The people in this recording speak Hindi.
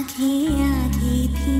आँखें आधी थी